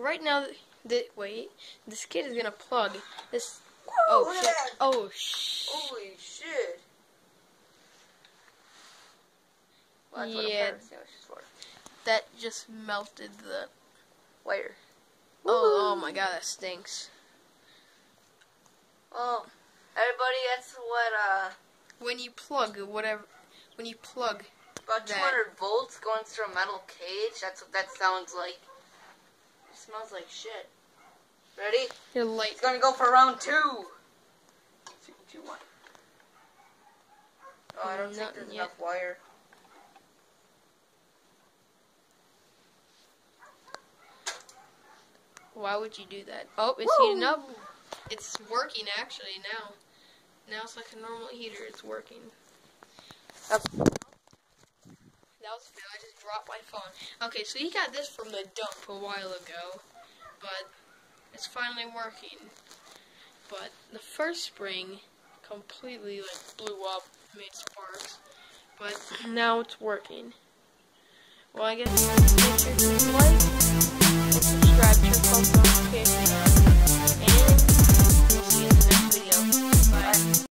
Right now, the, wait, this kid is gonna plug this. Whoa, Oh shit! that. Oh sh. Holy shit. Well, that's what a Yeah. fire extinguisher is for. That just melted the. Wire. Oh, oh my god, that stinks. Well, everybody, that's what, uh, When you plug whatever, when you plug, about That. 200 volts going through a metal cage. That's what that sounds like. It smells like shit. Ready? your light. It's gonna go for round two. Three, two, one. Oh, I don't think there's yet. enough wire. Why would you do that? Oh, it's heating up. It's working actually now. Now it's like a normal heater. It's working. That's- That was fail. I just dropped my phone. Okay, so he got this from the dump a while ago, but it's finally working. But the first spring completely like blew up, made sparks, but now it's working. Well, I guess